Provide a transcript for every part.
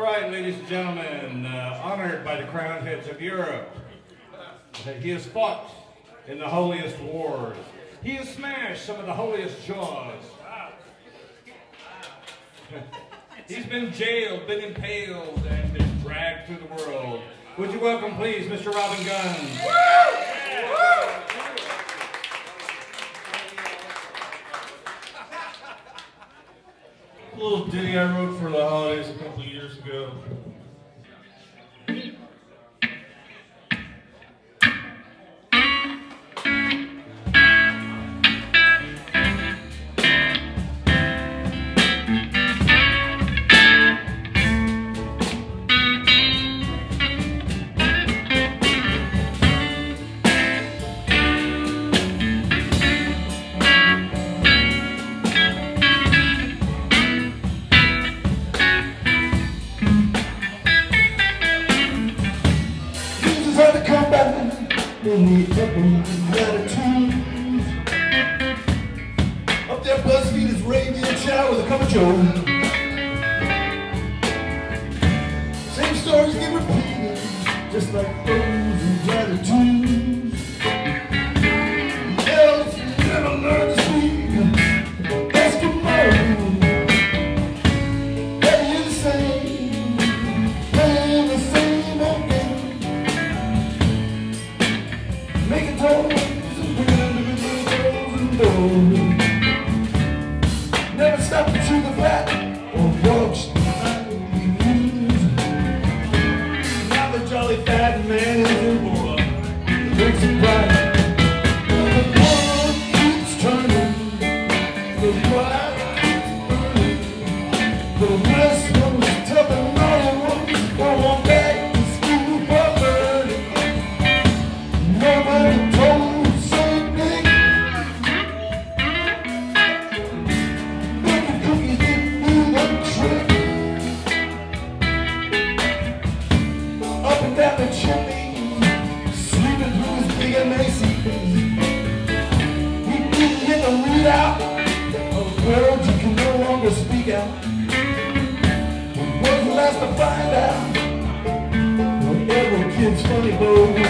All right, ladies and gentlemen, uh, honored by the crowned heads of Europe. He has fought in the holiest wars. He has smashed some of the holiest jaws. He's been jailed, been impaled, and been dragged through the world. Would you welcome, please, Mr. Robin Gunns? A little ditty I wrote for the holidays a couple years ago. Come back in the latitudes. Up there, BuzzFeed is raving and shout with a cup of joe. Same stories get repeated, just like those in gratitude. Stop to the watch the. Now the jolly fat man in bright. The world keeps turning. The burning. The rest down the chimney Sleeping through his big and Macy He didn't get the readout Of words you can no longer speak out. Was the last to find out? What every kid's funny bone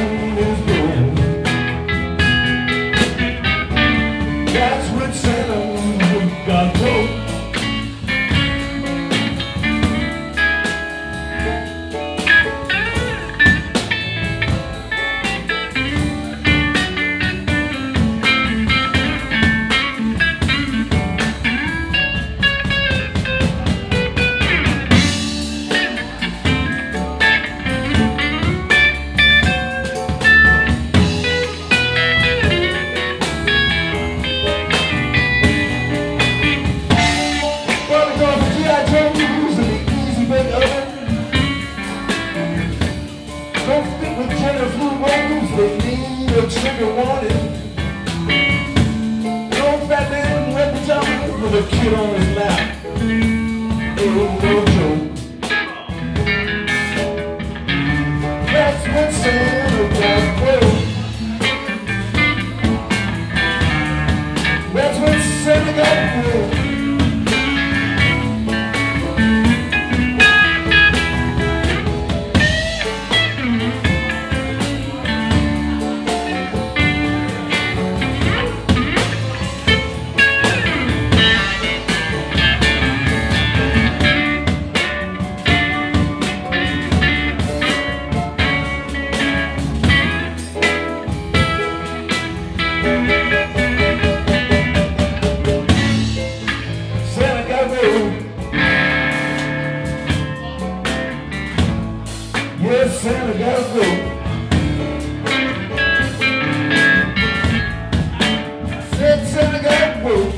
a trigger warning. An old fat man with a kid on his lap. Ain't no joke. That's what Santa got broke. That's what Santa got broke. Yes, Santa got road. Said Santa got road.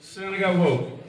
Santa got woke.